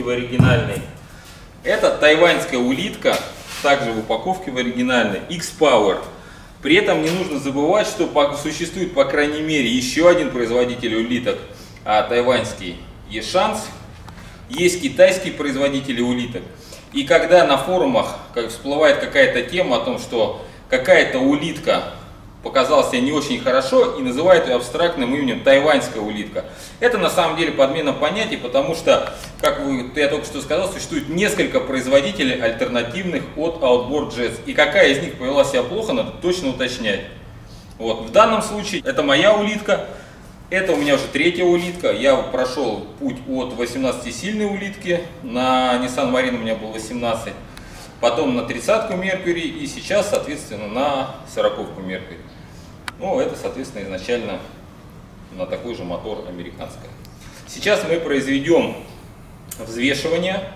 упаковке в оригинальной. Это тайваньская улитка, также в упаковке в оригинальной, X-Power. При этом не нужно забывать, что существует по крайней мере еще один производитель улиток, а, тайваньский Ешанс. Есть китайские производители улиток. И когда на форумах как всплывает какая-то тема о том, что какая-то улитка показалась себе не очень хорошо и называют ее абстрактным именем тайваньская улитка. Это на самом деле подмена понятий, потому что, как вы, я только что сказал, существует несколько производителей альтернативных от Outboard Jets. И какая из них повела себя плохо, надо точно уточнять. Вот. В данном случае это моя улитка, это у меня уже третья улитка. Я прошел путь от 18-сильной улитки, на Nissan Marine у меня было 18 потом на тридцатку Меркурий и сейчас, соответственно, на сороковку Меркурий. Ну, это, соответственно, изначально на такой же мотор американская. Сейчас мы произведем взвешивание,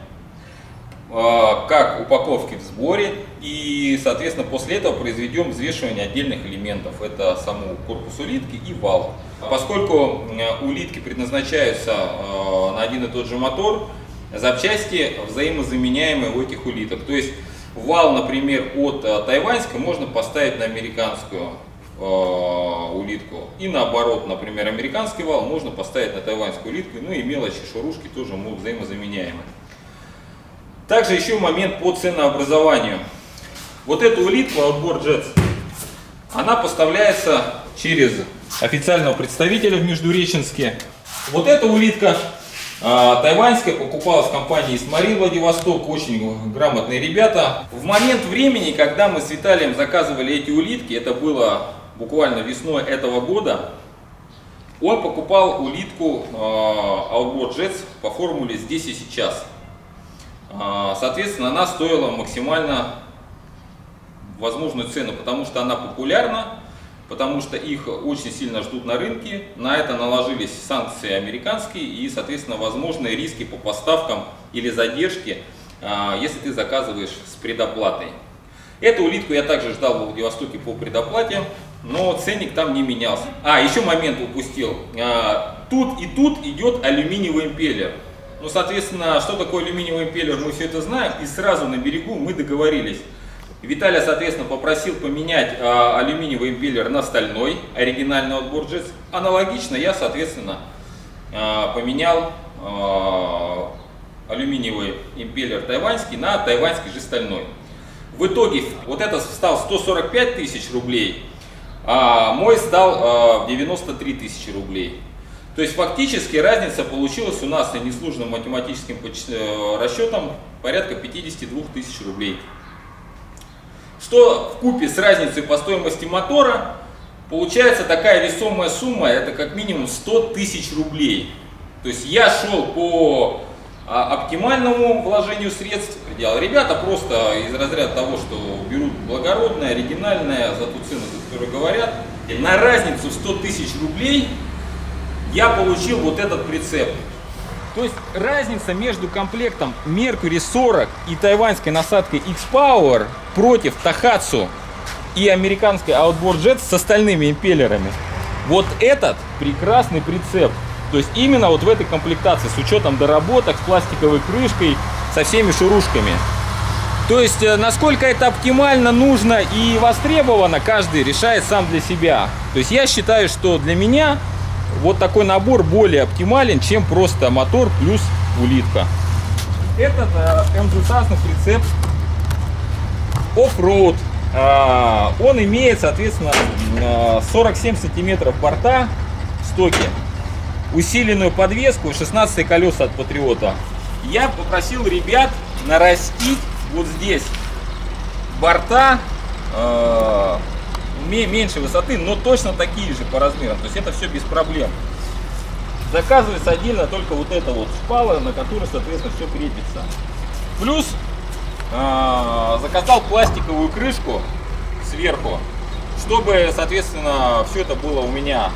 а, как упаковки в сборе, и, соответственно, после этого произведем взвешивание отдельных элементов. Это саму корпус улитки и вал. Поскольку улитки предназначаются а, на один и тот же мотор, запчасти взаимозаменяемые у этих улиток. То есть вал, например, от э, тайваньской можно поставить на американскую э, улитку. И наоборот, например, американский вал можно поставить на тайваньскую улитку. Ну и мелочи, шурушки тоже могут взаимозаменяемы. Также еще момент по ценообразованию. Вот эта улитка Outboard Jets, она поставляется через официального представителя в Междуреченске. Вот эта улитка а, тайваньская покупалась в компании Исмарин Владивосток, очень грамотные ребята. В момент времени, когда мы с Виталием заказывали эти улитки, это было буквально весной этого года, он покупал улитку а, Outboard Jets по формуле «Здесь и сейчас». А, соответственно, она стоила максимально возможную цену, потому что она популярна, потому что их очень сильно ждут на рынке. На это наложились санкции американские и, соответственно, возможные риски по поставкам или задержки, а, если ты заказываешь с предоплатой. Эту улитку я также ждал в Владивостоке по предоплате, но ценник там не менялся. А, еще момент упустил. А, тут и тут идет алюминиевый импеллер. Ну, соответственно, что такое алюминиевый импеллер, мы все это знаем, и сразу на берегу мы договорились – Виталий, соответственно, попросил поменять э, алюминиевый импеллер на стальной, оригинальный от Бурджетс. Аналогично я, соответственно, э, поменял алюминиевый импеллер тайваньский на тайваньский же стальной. В итоге вот это стал 145 тысяч рублей, а мой стал э, 93 тысячи рублей. То есть фактически разница получилась у нас несложным математическим э, расчетом порядка 52 тысяч рублей что в купе с разницей по стоимости мотора получается такая весомая сумма, это как минимум 100 тысяч рублей. То есть я шел по а, оптимальному вложению средств, предел. Ребята просто из разряда того, что берут благородное, оригинальное, за ту цену, за которую говорят, на разницу в 100 тысяч рублей я получил вот этот прицеп. То есть разница между комплектом Mercury 40 и тайваньской насадкой X-Power против Тахатсу и американской Outboard Jet с остальными импеллерами. Вот этот прекрасный прицеп. То есть именно вот в этой комплектации с учетом доработок, с пластиковой крышкой, со всеми шурушками. То есть э, насколько это оптимально нужно и востребовано, каждый решает сам для себя. То есть я считаю, что для меня вот такой набор более оптимален, чем просто мотор плюс улитка. Этот э, МЗСАСный прицеп оффроуд. Э, он имеет, соответственно, 47 сантиметров борта в стоке, усиленную подвеску, 16 колеса от Патриота. Я попросил ребят нарастить вот здесь борта э, меньшей высоты, но точно такие же по размерам. То есть это все без проблем. Заказывается отдельно только вот это вот шпала, на которой, соответственно, все крепится. Плюс э, заказал пластиковую крышку сверху, чтобы, соответственно, все это было у меня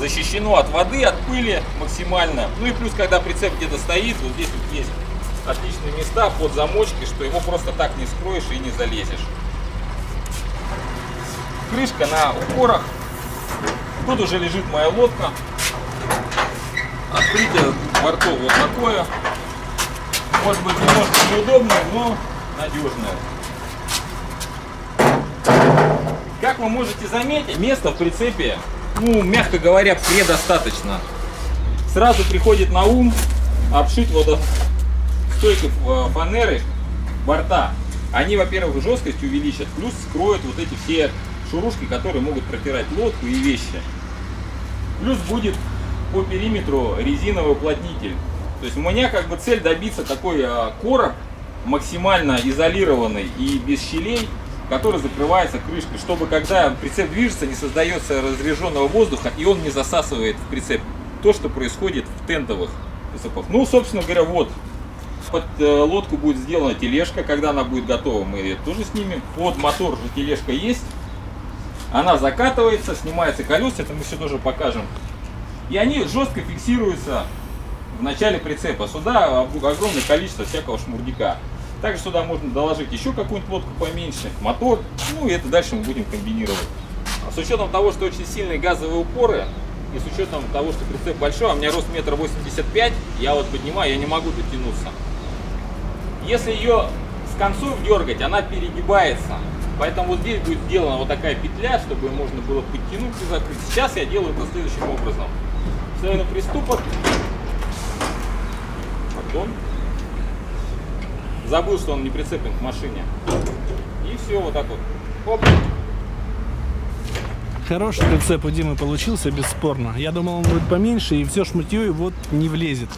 защищено от воды, от пыли максимально. Ну и плюс, когда прицеп где-то стоит, вот здесь вот есть отличные места под замочки, что его просто так не скроешь и не залезешь крышка на упорах Тут уже лежит моя лодка. Открытие бортов вот такое. Может быть немножко неудобное, но надежное. Как вы можете заметить, места в прицепе, ну, мягко говоря, предостаточно. Сразу приходит на ум обшить водостойкой фанеры борта. Они, во-первых, жесткость увеличат, плюс скроют вот эти все шурушки, которые могут протирать лодку и вещи. Плюс будет по периметру резиновый уплотнитель. То есть у меня как бы цель добиться такой а, короб максимально изолированный и без щелей, который закрывается крышкой, чтобы когда прицеп движется, не создается разряженного воздуха и он не засасывает в прицеп. То, что происходит в тентовых прицепах. Ну, собственно говоря, вот. Под э, лодку будет сделана тележка, когда она будет готова, мы ее тоже снимем. Под мотор же тележка есть. Она закатывается, снимается колеса, это мы все тоже покажем. И они жестко фиксируются в начале прицепа. Сюда огромное количество всякого шмурдика. Также сюда можно доложить еще какую-нибудь лодку поменьше, мотор, ну и это дальше мы будем комбинировать. А с учетом того, что очень сильные газовые упоры, и с учетом того, что прицеп большой, а у меня рост метр восемьдесят пять, я вот поднимаю, я не могу дотянуться. Если ее с концов дергать, она перегибается. Поэтому вот здесь будет сделана вот такая петля, чтобы можно было подтянуть и закрыть. Сейчас я делаю это следующим образом. На приступок. Пардон. Забыл, что он не прицеплен к машине. И все, вот так вот. Оп. Хороший прицеп у Димы получился, бесспорно. Я думал, он будет поменьше, и все шматье вот не влезет.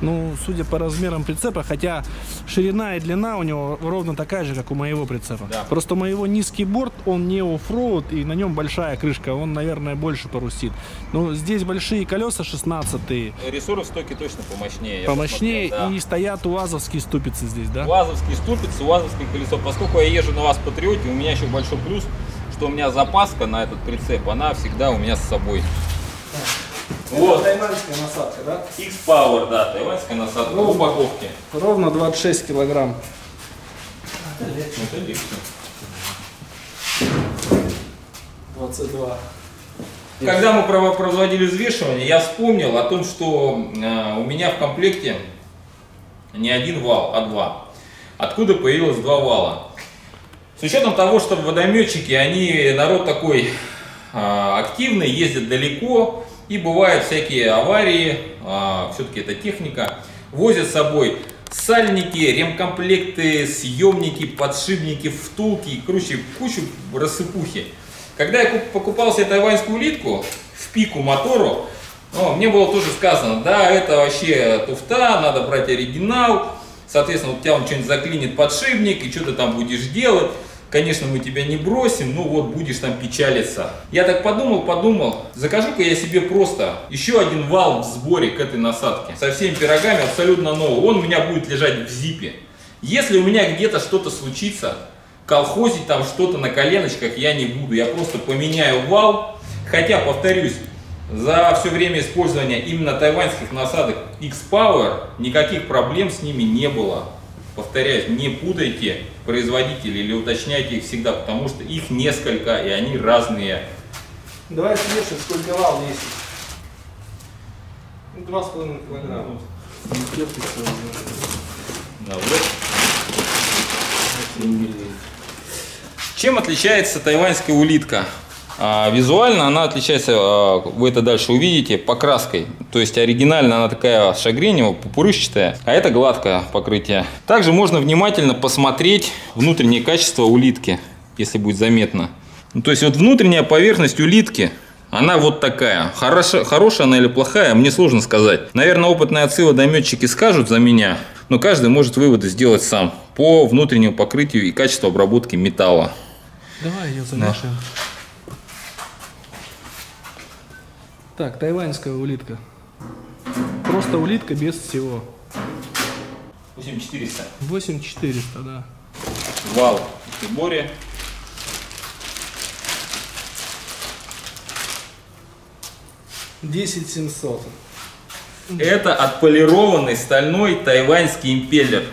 Ну, судя по размерам прицепа, хотя ширина и длина у него ровно такая же, как у моего прицепа. Да. Просто у моего низкий борт, он не оффроуд, и на нем большая крышка, он, наверное, больше порусит. Но здесь большие колеса 16 Рессоры в стоке точно помощнее. помощнее, посмотрел, да. и стоят уазовские ступицы здесь, да? УАЗовский ступицы, УАЗовское колесо. Поскольку я езжу на вас Патриоте, у меня еще большой плюс, что у меня запаска на этот прицеп, она всегда у меня с собой. Вот. Тайваньская насадка, да? X-Power, да, тайваньская насадка в упаковке. Ровно 26 килограмм. Это легче. 22. Когда мы прово- производили взвешивание, я вспомнил о том, что э, у меня в комплекте не один вал, а два. Откуда появилось два вала? С учетом того, что водометчики, они народ такой э, активный, ездят далеко, и бывают всякие аварии, все-таки это техника, возят с собой сальники, ремкомплекты, съемники, подшипники, втулки, короче, кучу рассыпухи. Когда я куп- покупал себе тайваньскую улитку в пику мотору, ну, мне было тоже сказано, да, это вообще туфта, надо брать оригинал, соответственно, у тебя он что-нибудь заклинит подшипник, и что ты там будешь делать. Конечно, мы тебя не бросим, ну вот будешь там печалиться. Я так подумал, подумал, закажу-ка я себе просто еще один вал в сборе к этой насадке. Со всеми пирогами абсолютно новый. Он у меня будет лежать в зипе. Если у меня где-то что-то случится, колхозить там что-то на коленочках я не буду. Я просто поменяю вал. Хотя, повторюсь, за все время использования именно тайваньских насадок X-Power никаких проблем с ними не было. Повторяюсь, не путайте производителей или уточняйте их всегда, потому что их несколько и они разные. Давай слушай, сколько вал весит. Ну, Два с половиной килограмма. Да, вот. Чем отличается тайваньская улитка? А, визуально она отличается, а, вы это дальше увидите, покраской. То есть оригинально она такая шагренева, пупырышчатая, а это гладкое покрытие. Также можно внимательно посмотреть внутреннее качество улитки, если будет заметно. Ну, то есть вот внутренняя поверхность улитки, она вот такая. Хороша, хорошая она или плохая, мне сложно сказать. Наверное, опытные отцы-водометчики скажут за меня, но каждый может выводы сделать сам по внутреннему покрытию и качеству обработки металла. Давай ее замешаем. Так, тайваньская улитка. Просто улитка без всего. 8400. 8400, да. Вал в приборе. Десять семьсот. Это отполированный стальной тайваньский импеллер.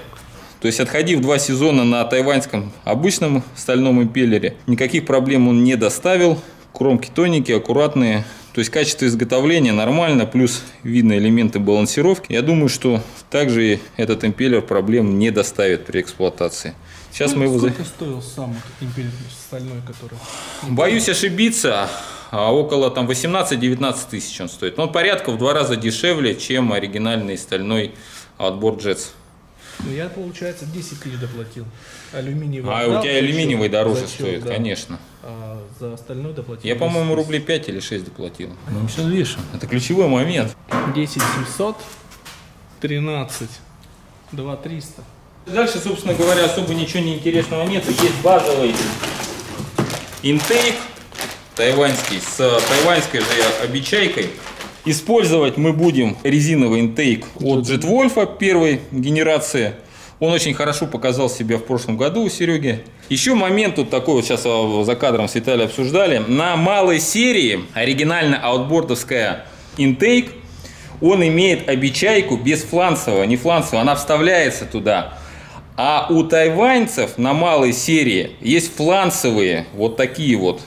То есть, отходив два сезона на тайваньском обычном стальном импеллере, никаких проблем он не доставил. Кромки тоненькие, аккуратные. То есть качество изготовления нормально, плюс видно элементы балансировки. Я думаю, что также этот импеллер проблем не доставит при эксплуатации. Сейчас мы его... Сколько стоил сам вот импеллер стальной, который... Боюсь ошибиться, а около там 18-19 тысяч он стоит. Но он порядка в два раза дешевле, чем оригинальный стальной Outboard Jets. Ну, я, получается, 10 тысяч доплатил. Алюминиевый А отдал, у тебя алюминиевый зачет, дороже зачет, стоит, да. конечно. А за остальное доплатил. Я, 10 по-моему, рублей 5 или 6 доплатил. Ну, все вешаем. Это ключевой момент. 10 700, 13, 2 300. Дальше, собственно говоря, особо ничего неинтересного нет. Есть базовый интейк тайваньский с тайваньской же обечайкой. Использовать мы будем резиновый интейк от Jetwolf первой генерации. Он очень хорошо показал себя в прошлом году у Сереги. Еще момент тут такой, вот сейчас а, за кадром с Виталием обсуждали. На малой серии оригинально аутбордовская интейк, он имеет обечайку без фланцевого, не фланцевого, она вставляется туда. А у тайваньцев на малой серии есть фланцевые, вот такие вот,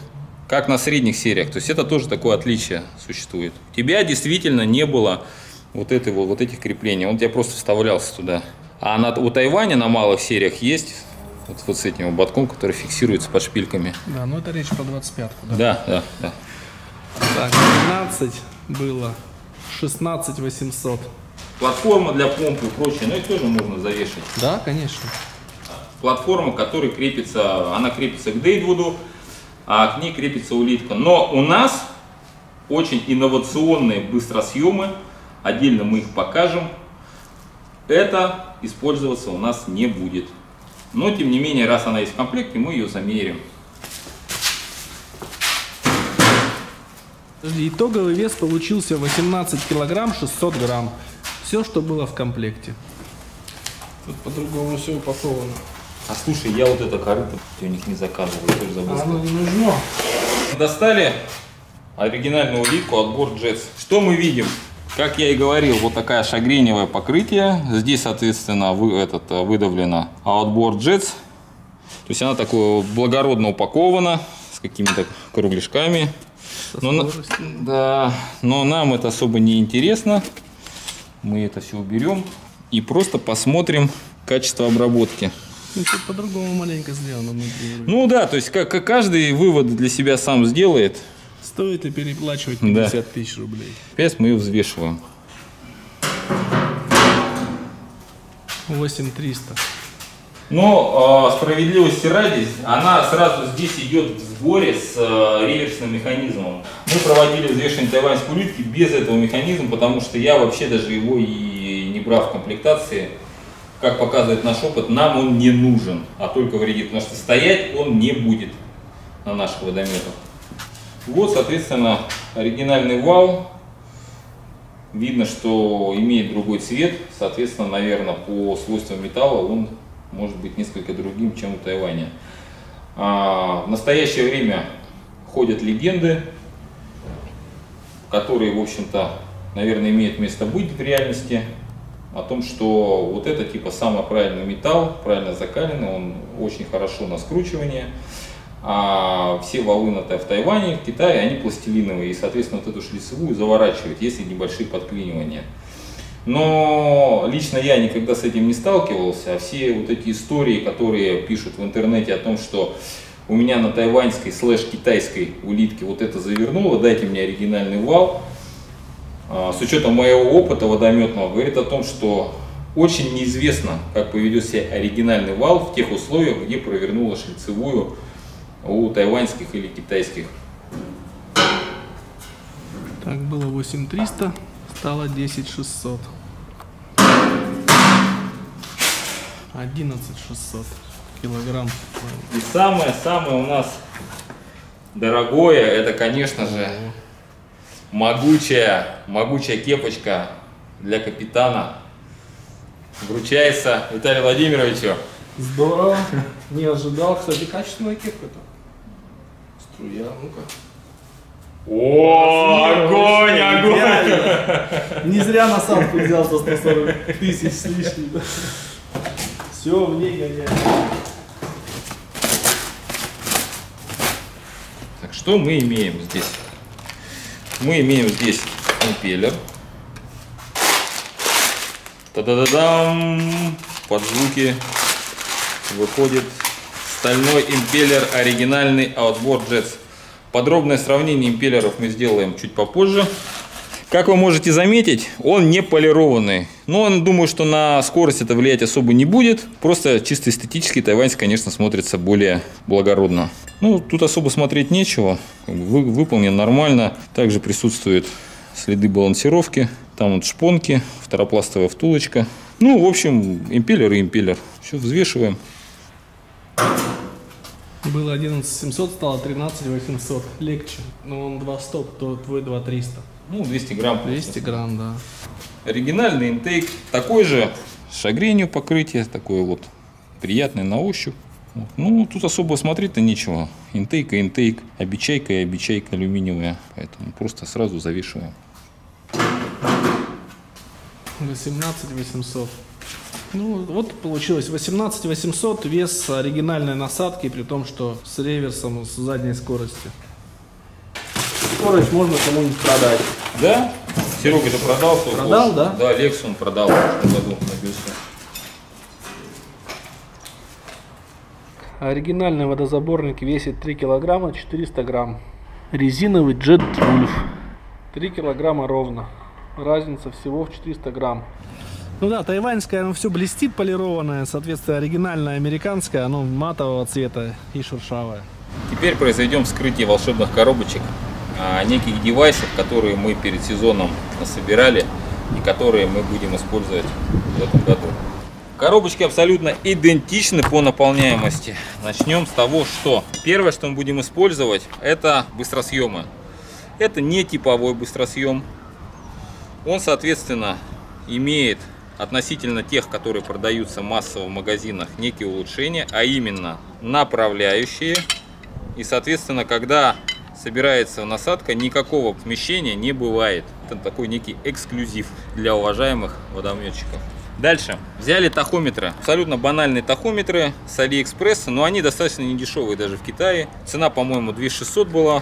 как на средних сериях. То есть это тоже такое отличие существует. У тебя действительно не было вот, этой, вот, этих креплений, он тебя просто вставлялся туда. А на, у Тайваня на малых сериях есть вот, вот с этим ободком, который фиксируется под шпильками. Да, ну это речь про 25-ку, да? Да, да, да. Так, 12 было, 16 800. Платформа для помпы и прочее, но их тоже можно завешать. Да, конечно. платформа, которая крепится, она крепится к Дейдвуду, а к ней крепится улитка. Но у нас очень инновационные быстросъемы, отдельно мы их покажем. Это использоваться у нас не будет. Но тем не менее, раз она есть в комплекте, мы ее замерим. Подожди, итоговый вес получился 18 килограмм 600 грамм. Все, что было в комплекте. Тут по-другому все упаковано. А слушай, я вот это корыто у них не заказывал, я тоже забыл А оно не нужно. Достали оригинальную улитку от Jets. Что мы видим? Как я и говорил, вот такая шагреневое покрытие. Здесь, соответственно, вы, этот, э, выдавлено Outboard Jets. То есть она такое благородно упакована с какими-то кругляшками. Но на- да, но нам это особо не интересно. Мы это все уберем и просто посмотрим качество обработки. Ну, по-другому маленько сделано внутри. Ну да, то есть как каждый вывод для себя сам сделает. Стоит и переплачивать Да. 50 тысяч рублей. Опять мы ее взвешиваем. 8300. Но э, справедливости ради, она сразу здесь идет в сборе с э, реверсным механизмом. Мы проводили взвешивание тайваньской улитки без этого механизма, потому что я вообще даже его и не брал в комплектации. Как показывает наш опыт, нам он не нужен, а только вредит, потому что стоять он не будет на наших водометах. Вот, соответственно, оригинальный вал. Видно, что имеет другой цвет, соответственно, наверное, по свойствам металла он может быть несколько другим, чем у Тайваня. А, в настоящее время ходят легенды, которые, в общем-то, наверное, имеют место быть в реальности, о том, что вот это типа самый правильный металл, правильно закаленный, он очень хорошо на скручивание, а все валы на, в Тайване, в Китае, они пластилиновые, и, соответственно, вот эту шлицевую заворачивают, если небольшие подклинивания. Но лично я никогда с этим не сталкивался, а все вот эти истории, которые пишут в интернете о том, что у меня на тайваньской слэш китайской улитке вот это завернуло, дайте мне оригинальный вал, а, с учетом моего опыта водометного, говорит о том, что очень неизвестно, как поведет себя оригинальный вал в тех условиях, где провернула шлицевую у тайваньских или китайских. Так, было 8300, стало 10600. 11600 килограмм. И самое-самое у нас дорогое, это, конечно же, могучая, могучая кепочка для капитана. Вручается Виталию Владимировичу. Здорово. Не ожидал. Кстати, качественная кепка-то. Струя, ну-ка. О, огонь, огонь! Не зря на самку взял за 140 тысяч с лишним. Все в ней гоняет. Так, что мы имеем здесь? Мы имеем здесь импеллер. Та-да-да-дам! Под звуки выходит стальной импеллер оригинальный Outboard Jets. Подробное сравнение импеллеров мы сделаем чуть попозже. Как вы можете заметить, он не полированный. Но он, думаю, что на скорость это влиять особо не будет. Просто чисто эстетически тайваньский, конечно, смотрится более благородно. Ну, тут особо смотреть нечего. Вы, выполнен нормально. Также присутствуют следы балансировки. Там вот шпонки, второпластовая втулочка. Ну, в общем, импеллер и импеллер. Все взвешиваем. Было 11700, стало 13800. Легче. Но он 2 стоп, то твой 2300. Ну, 200 грамм. 200 грамм, да. Оригинальный интейк. Такой же шагренью покрытие. Такое вот приятное на ощупь. Вот. Ну, тут особо смотреть-то нечего. Интейк и интейк. Обечайка и обечайка алюминиевая. Поэтому просто сразу завешиваем. 18 800. Ну, вот получилось 18 800 вес оригинальной насадки, при том, что с реверсом, с задней скоростью. Скорость можно кому-нибудь продать. Да? Серега же продал. свой Продал, Porsche. да? Да, Lexus он продал в прошлом году на бирже. Оригинальный водозаборник весит 3 килограмма 400 грамм. Резиновый Jet Wolf. 3 килограмма ровно. Разница всего в 400 грамм. Ну да, тайваньское, оно все блестит полированное, соответственно, оригинальное американское, оно матового цвета и шершавое. Теперь произведем вскрытие волшебных коробочек, а, неких девайсов, которые мы перед сезоном собирали и которые мы будем использовать в этом году. Коробочки абсолютно идентичны по наполняемости. Начнем с того, что первое, что мы будем использовать, это быстросъемы. Это не типовой быстросъем. Он, соответственно, имеет относительно тех, которые продаются массово в магазинах, некие улучшения, а именно направляющие. И, соответственно, когда собирается насадка, никакого смещения не бывает. Это такой некий эксклюзив для уважаемых водометчиков. Дальше. Взяли тахометры. Абсолютно банальные тахометры с Алиэкспресса, но они достаточно недешевые даже в Китае. Цена, по-моему, 2600 была.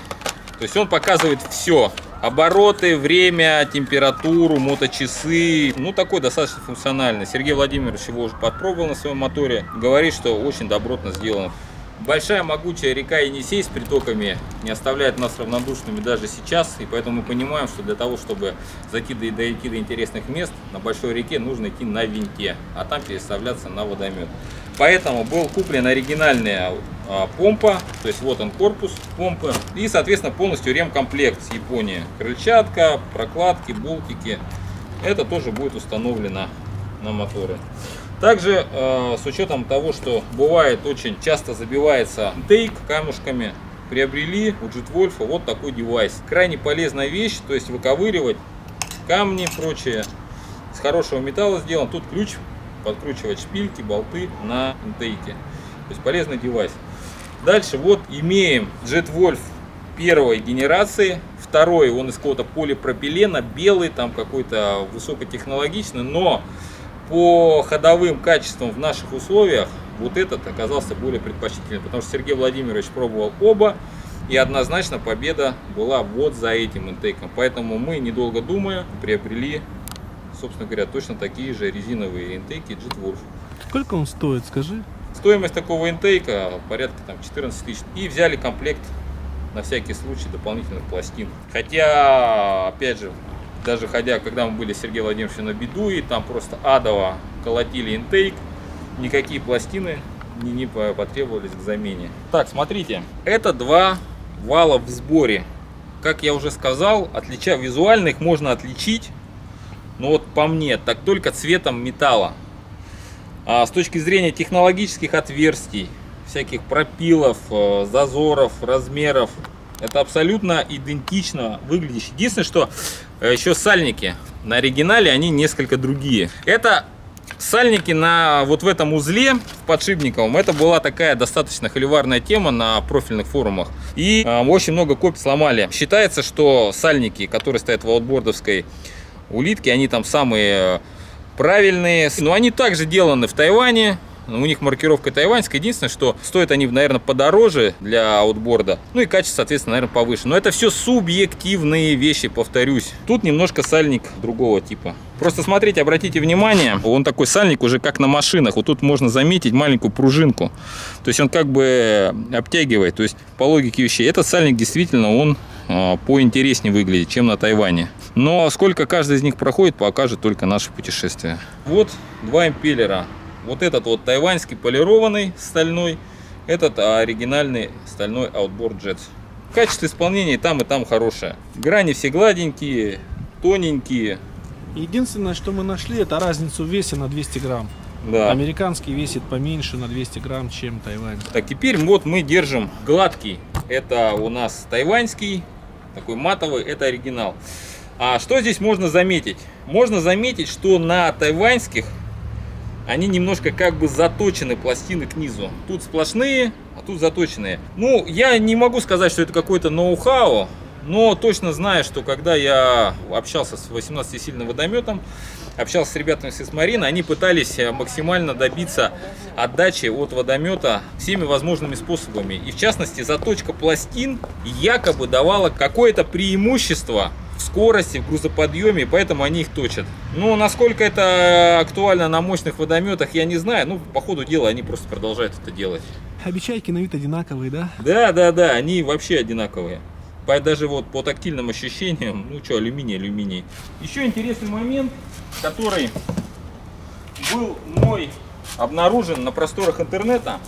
То есть он показывает все. Обороты, время, температуру, моточасы. Ну, такой достаточно функциональный. Сергей Владимирович его уже подпробовал на своем моторе. Говорит, что очень добротно сделано. Большая могучая река Енисей с притоками не оставляет нас равнодушными даже сейчас, и поэтому мы понимаем, что для того, чтобы зайти до, дойти до интересных мест на большой реке, нужно идти на винте, а там переставляться на водомет. Поэтому был куплен оригинальная а, помпа, то есть вот он корпус помпы, и, соответственно, полностью ремкомплект с Японии. Крыльчатка, прокладки, болтики. Это тоже будет установлено на моторы. Также э, с учетом того, что бывает очень часто забивается тейк камушками, приобрели у Jetwolf вот такой девайс. Крайне полезная вещь, то есть выковыривать камни и прочее. С хорошего металла сделан. Тут ключ, подкручивать шпильки, болты на интейке. То есть полезный девайс. Дальше вот имеем Jetwolf первой генерации. Второй, он из какого-то полипропилена, белый, там какой-то высокотехнологичный, но по ходовым качествам в наших условиях вот этот оказался более предпочтительным, потому что Сергей Владимирович пробовал оба, и однозначно победа была вот за этим интейком. Поэтому мы, недолго думая, приобрели, собственно говоря, точно такие же резиновые интейки Jetwolf. Сколько он стоит, скажи? Стоимость такого интейка порядка там 14 тысяч. И взяли комплект на всякий случай дополнительных пластин. Хотя, опять же, даже ходя, когда мы были с Сергеем Владимировичем на беду, и там просто адово колотили интейк, никакие пластины не, не потребовались к замене. Так, смотрите, это два вала в сборе. Как я уже сказал, отлича визуально их можно отличить, но вот по мне, так только цветом металла. А с точки зрения технологических отверстий, всяких пропилов, э, зазоров, размеров, это абсолютно идентично выглядящий. Единственное, что э, еще сальники на оригинале, они несколько другие. Это сальники на вот в этом узле в подшипниковом. Это была такая достаточно холиварная тема на профильных форумах. И э, очень много копий сломали. Считается, что сальники, которые стоят в аутбордовской улитке, они там самые правильные. Но они также деланы в Тайване. У них маркировка тайваньская. Единственное, что стоят они, наверное, подороже для аутборда. Ну и качество, соответственно, наверное, повыше. Но это все субъективные вещи, повторюсь. Тут немножко сальник другого типа. Просто смотрите, обратите внимание, он такой сальник уже как на машинах. Вот тут можно заметить маленькую пружинку. То есть он как бы обтягивает. То есть по логике вещей, этот сальник действительно он а, поинтереснее выглядит, чем на Тайване. Но сколько каждый из них проходит, покажет только наше путешествие. Вот два импеллера. Вот этот вот тайваньский полированный стальной, этот оригинальный стальной Outboard Jets. Качество исполнения и там, и там хорошее. Грани все гладенькие, тоненькие. Единственное, что мы нашли, это разницу в весе на 200 грамм. Да. Американский весит поменьше на 200 грамм, чем тайваньский. Так, теперь вот мы держим гладкий. Это у нас тайваньский, такой матовый, это оригинал. А что здесь можно заметить? Можно заметить, что на тайваньских они немножко как бы заточены пластины к низу. Тут сплошные, а тут заточенные. Ну, я не могу сказать, что это какой-то ноу-хау, но точно знаю, что когда я общался с 18-сильным водометом, общался с ребятами с Исмарина, они пытались э, максимально добиться отдачи от водомета всеми возможными способами. И в частности, заточка пластин якобы давала какое-то преимущество в скорости, в грузоподъеме, поэтому они их точат. Но насколько это актуально на мощных водометах, я не знаю. Ну, по ходу дела они просто продолжают это делать. Обечайки на вид одинаковые, да? Да, да, да, они вообще одинаковые. Даже вот по тактильным ощущениям, ну что, алюминий, алюминий. Еще интересный момент, который был мой обнаружен на просторах интернета.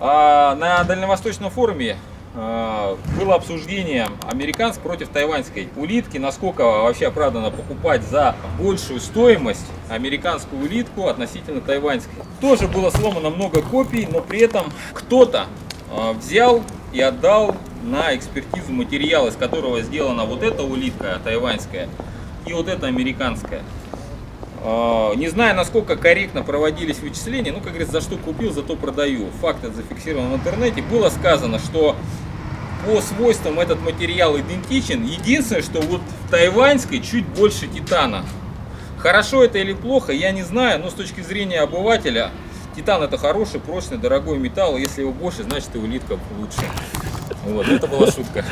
А, на Дальневосточном форуме а, было обсуждение американской против тайваньской улитки, насколько вообще оправданно покупать за большую стоимость американскую улитку относительно тайваньской. Тоже было сломано много копий, но при этом кто-то а, взял и отдал на экспертизу материал, из которого сделана вот эта улитка тайваньская и вот эта американская. А, не знаю, насколько корректно проводились вычисления, ну, как говорится, за что купил, зато продаю. Факт это зафиксирован в интернете. Было сказано, что по свойствам этот материал идентичен. Единственное, что вот в тайваньской чуть больше титана. Хорошо это или плохо, я не знаю, но с точки зрения обывателя, титан это хороший, прочный, дорогой металл. Если его больше, значит и улитка лучше. Вот, это была шутка.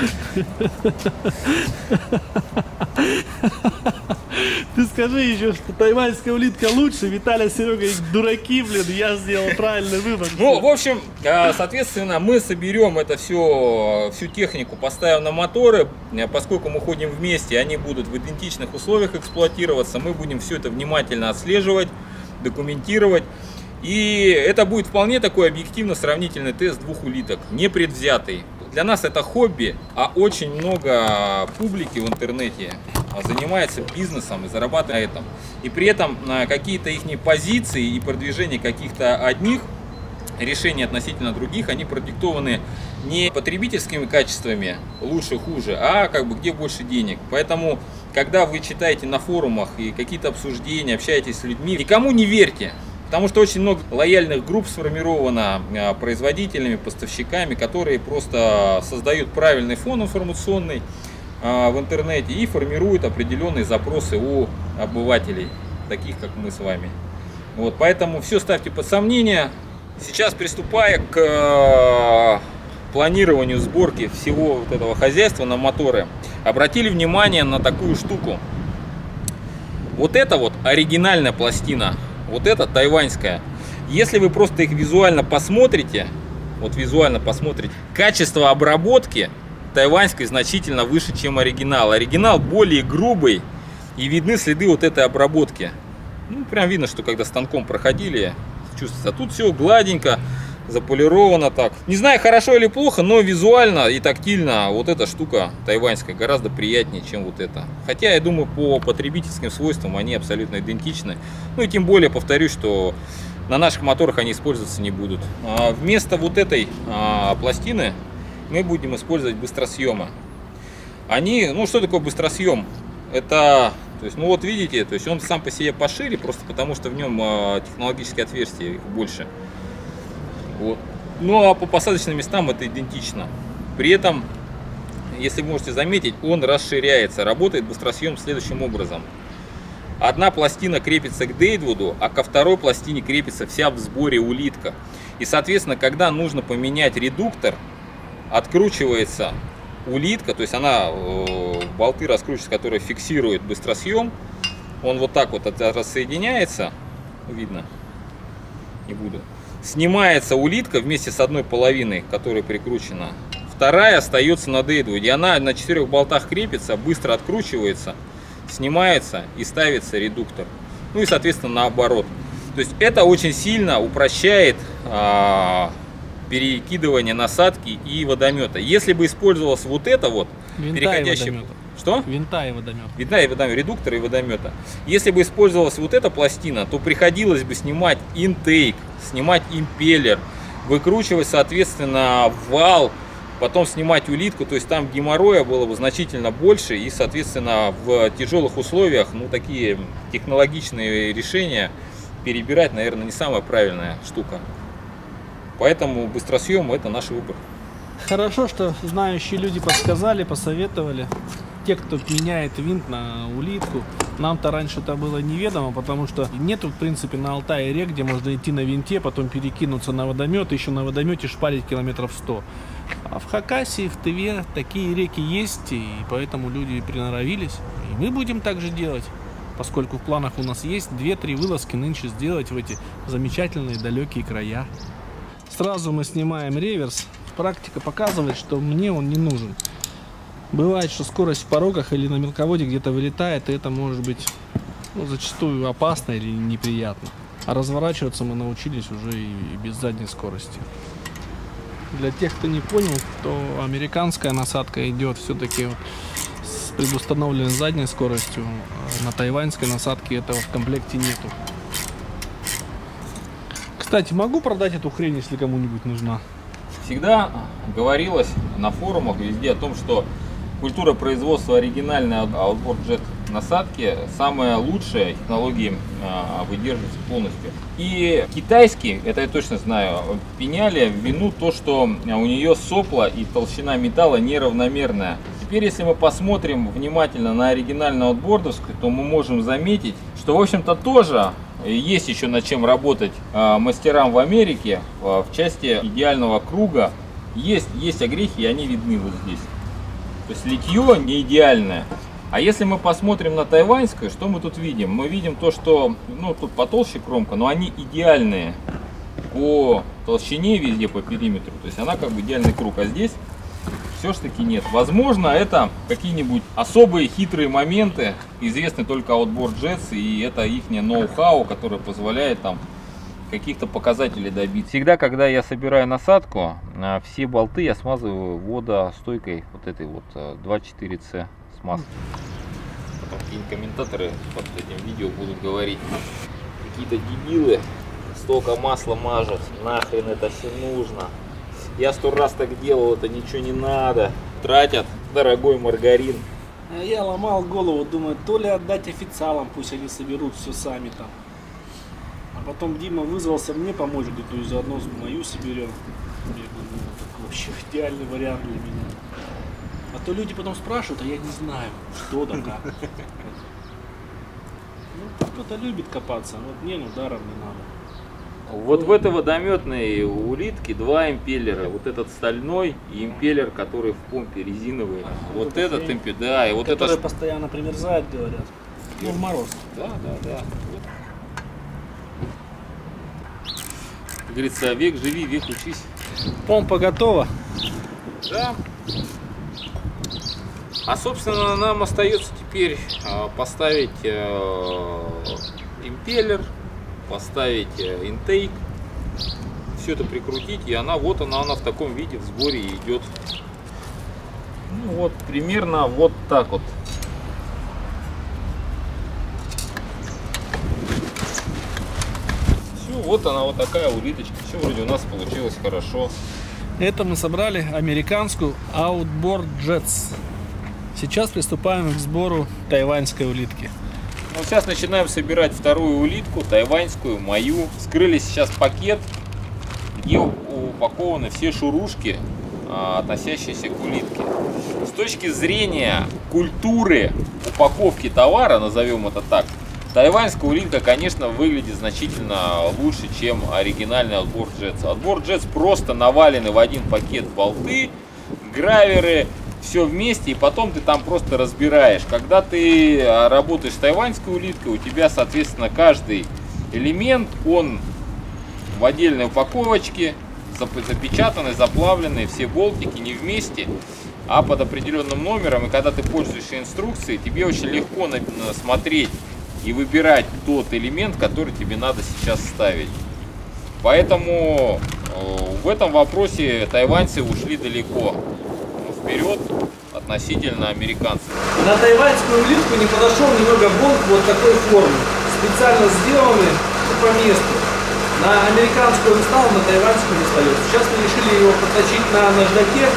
Ты скажи еще, что тайваньская улитка лучше, Виталий Серега их дураки, блин, я сделал правильный выбор. Ну, в общем, э, соответственно, мы соберем это все, всю технику, поставим на моторы, э, поскольку мы ходим вместе, они будут в идентичных условиях эксплуатироваться, мы будем все это внимательно отслеживать, документировать. И это будет вполне такой объективно-сравнительный тест двух улиток, не предвзятый. Для нас это хобби, а очень много публики в интернете занимается бизнесом и зарабатывает на этом. И при этом какие-то их позиции и продвижение каких-то одних решений относительно других, они продиктованы не потребительскими качествами лучше, хуже, а как бы где больше денег. Поэтому, когда вы читаете на форумах и какие-то обсуждения, общаетесь с людьми, никому не верьте. Потому что очень много лояльных групп сформировано а, производителями, поставщиками, которые просто создают правильный фон информационный а, в интернете и формируют определенные запросы у обывателей, таких как мы с вами. Вот, поэтому все ставьте под сомнение. Сейчас приступая к а, планированию сборки всего вот этого хозяйства на моторы, обратили внимание на такую штуку. Вот это вот оригинальная пластина вот эта тайваньская. Если вы просто их визуально посмотрите, вот визуально посмотрите, качество обработки тайваньской значительно выше, чем оригинал. Оригинал более грубый и видны следы вот этой обработки. Ну, прям видно, что когда станком проходили, чувствуется. А тут все гладенько, заполировано так. Не знаю, хорошо или плохо, но визуально и тактильно вот эта штука тайваньская гораздо приятнее, чем вот это. Хотя, я думаю, по потребительским свойствам они абсолютно идентичны. Ну и тем более, повторюсь, что на наших моторах они использоваться не будут. А вместо вот этой а, пластины мы будем использовать быстросъемы. Они, ну что такое быстросъем? Это, то есть, ну вот видите, то есть он сам по себе пошире, просто потому что в нем а, технологические отверстия больше. Вот. Ну а по посадочным местам это идентично. При этом, если вы можете заметить, он расширяется. Работает быстросъем следующим образом. одна пластина крепится к Дейдвуду, а ко второй пластине крепится вся в сборе улитка. И, соответственно, когда нужно поменять редуктор, откручивается улитка, то есть она э, болты раскручивается, которые фиксируют быстросъем. Он вот так вот рассоединяется, видно, не буду. Снимается улитка вместе с одной половиной, которая прикручена. Вторая остается на Дейдвуде. Она на четырех болтах крепится, быстро откручивается, снимается и ставится редуктор. Ну и, соответственно, наоборот. То есть это очень сильно упрощает а, перекидывание насадки и водомета. Если бы использовалось вот это вот, Винта переходящее... водомета. Что? Винта и водомет. Винта и водомет, редуктора и водомета. Если бы использовалась вот эта пластина, то приходилось бы снимать интейк, снимать импеллер, выкручивать, соответственно, вал, потом снимать улитку, то есть там геморроя было бы значительно больше, и, соответственно, в тяжелых условиях, ну, такие технологичные решения перебирать, наверное, не самая правильная штука. Поэтому быстросъем это наш выбор. Хорошо, что знающие люди подсказали, посоветовали. Те, кто меняет винт на улитку, нам-то раньше это было неведомо, потому что нету, в принципе, на Алтае рек, где можно идти на винте, потом перекинуться на водомет, еще на водомете шпарить километров 100. А в Хакасии, в Тыве такие реки есть, и поэтому люди приноровились. И мы будем так же делать, поскольку в планах у нас есть 2-3 вылазки нынче сделать в эти замечательные далекие края. Сразу мы снимаем реверс. Практика показывает, что мне он не нужен. Бывает, что скорость в порогах или на мелководье где-то вылетает, и это может быть ну, зачастую опасно или неприятно. А разворачиваться мы научились уже и, без задней скорости. Для тех, кто не понял, то американская насадка идет все-таки вот с предустановленной задней скоростью. А на тайваньской насадке этого в комплекте нету. Кстати, могу продать эту хрень, если кому-нибудь нужна. Всегда говорилось на форумах везде о том, что культура производства оригинальной Outboard Jet насадки самая лучшая, технологии а, выдерживаются полностью. И китайские, это я точно знаю, пеняли вину то, что у нее сопла и толщина металла неравномерная. Теперь, если мы посмотрим внимательно на оригинальную аутбордовскую, то мы можем заметить, что, в общем-то, тоже есть еще над чем работать э, мастерам в Америке э, в части идеального круга. Есть, есть огрехи, и они видны вот здесь. То есть литье не идеальное. А если мы посмотрим на тайваньское, что мы тут видим? Мы видим то, что, ну, тут потолще кромка, но они идеальные по толщине везде, по периметру. То есть она как бы идеальный круг. А здесь все-таки нет. Возможно, это какие-нибудь особые хитрые моменты, известны только Outboard Jets, и это их ноу-хау, которое позволяет там каких-то показателей добиться. Всегда, когда я собираю насадку, а, все болты я смазываю водостойкой вот этой вот 2.4C а, смазки. Потом какие-нибудь комментаторы под этим видео будут говорить, какие-то дебилы столько масла мажут, нахрен это все нужно. Я сто раз так делал, это ничего не надо. Тратят дорогой маргарин. А я ломал голову, думаю, то ли отдать официалам, пусть они соберут все сами там. Потом Дима вызвался мне помочь, говорит, ну и заодно мою соберем. Я говорю, ну, это вообще идеальный вариант для меня. А то люди потом спрашивают, а я не знаю, что да как. Ну, кто-то любит копаться, вот мне ну даром не надо. Вот в этой водометной улитке два импеллера. Вот этот стальной и импеллер, который в помпе резиновый. А, вот, вот этот импеллер, да, и вот это... постоянно примерзает, говорят. Ну, в мороз. Да, да, да. Вот. Как говорится, век живи, век учись. Помпа готова. Да. А собственно нам остается теперь а, поставить э, импеллер поставить э, интейк, все это прикрутить, и она вот она, она в таком виде в сборе идет. Ну вот, примерно вот так вот. Все, вот она вот такая улиточка. Все вроде у нас получилось хорошо. Это мы собрали американскую Outboard Jets. Сейчас приступаем к сбору тайваньской улитки. Ну, сейчас начинаем собирать вторую улитку, тайваньскую, мою. Скрыли сейчас пакет, где упакованы все шурушки, а, относящиеся к улитке. С точки зрения культуры упаковки товара, назовем это так, Тайваньская улитка, конечно, выглядит значительно лучше, чем оригинальный отбор Jets. Отбор Jets просто навалены в один пакет болты, граверы, все вместе, и потом ты там просто разбираешь. Когда ты а, работаешь с тайваньской улиткой, у тебя, соответственно, каждый элемент, он в отдельной упаковочке, запечатаны, заплавлены, все болтики не вместе, а под определенным номером. И когда ты пользуешься инструкцией, тебе очень легко смотреть и выбирать тот элемент, который тебе надо сейчас ставить. Поэтому э, в этом вопросе тайваньцы ушли далеко вперед относительно американцев. На тайваньскую улитку не подошел немного болт вот такой формы, специально сделанный по месту. На американскую он стал, на тайваньскую не встает. Сейчас мы решили его подточить на наждаке,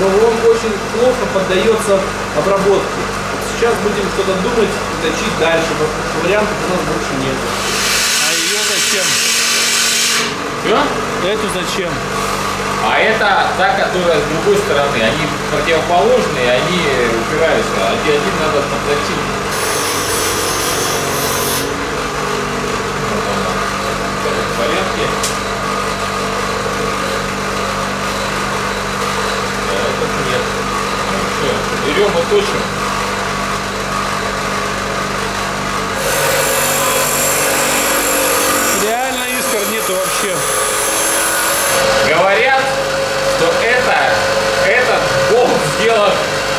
но он очень плохо поддается обработке. Сейчас будем что-то думать и точить дальше, вариантов у нас больше нет. А ее зачем? Что? Эту зачем? А это та, которая с другой стороны, они противоположные, они упираются. Один, один надо подточить. В порядке. А этот нет. Ну все, берем и точим. Реально искр нету вообще. Говорят, что это, этот болт сделан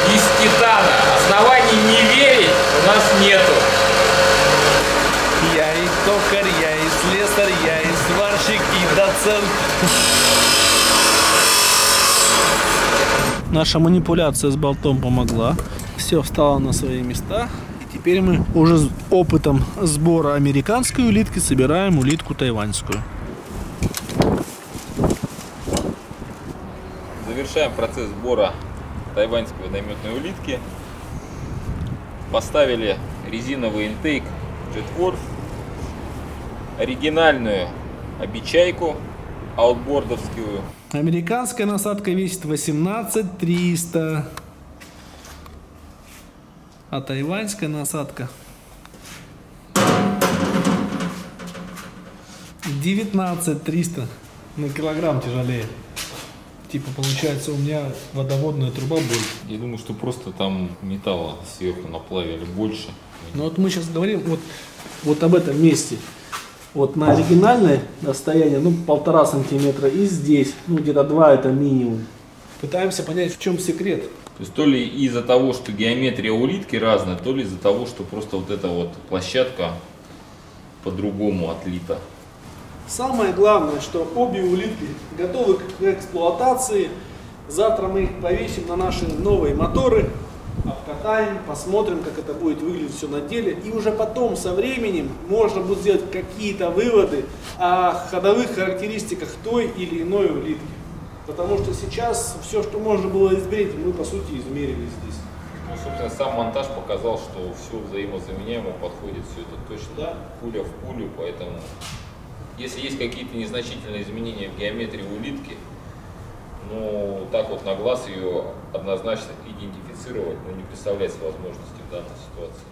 из титана. Оснований не верить у нас нету. Я и токарь, я и слесарь, я и сварщик, и доцент. Наша манипуляция с болтом помогла. Все встало на свои места. И теперь мы уже с опытом сбора американской улитки собираем улитку тайваньскую. Завершаем процесс сбора тайваньской водометной улитки. Поставили резиновый интейк Jetforce, оригинальную обечайку аутбордовскую. Американская насадка весит 18 300. А тайваньская насадка 19 300 на килограмм тяжелее. Типа получается у меня водоводная труба больше. Я думаю, что просто там металла сверху наплавили больше. Но вот мы сейчас говорим вот, вот об этом месте. Вот на оригинальное расстояние, ну, полтора сантиметра, и здесь, ну, где-то два это минимум. Пытаемся понять, в чем секрет. То есть то ли из-за того, что геометрия улитки разная, то ли из-за того, что просто вот эта вот площадка по-другому отлита. Самое главное, что обе улитки готовы к эксплуатации. Завтра мы их повесим на наши новые моторы, обкатаем, посмотрим, как это будет выглядеть все на деле. И уже потом, со временем, можно будет сделать какие-то выводы о ходовых характеристиках той или иной улитки. Потому что сейчас все, что можно было измерить, мы по сути измерили здесь. Ну, собственно, сам монтаж показал, что все взаимозаменяемо подходит, все это точно Да. пуля в пулю, поэтому если есть какие-то незначительные изменения в геометрии улитки, ну, так вот на глаз ее однозначно идентифицировать, ну, не представляется возможности в данной ситуации.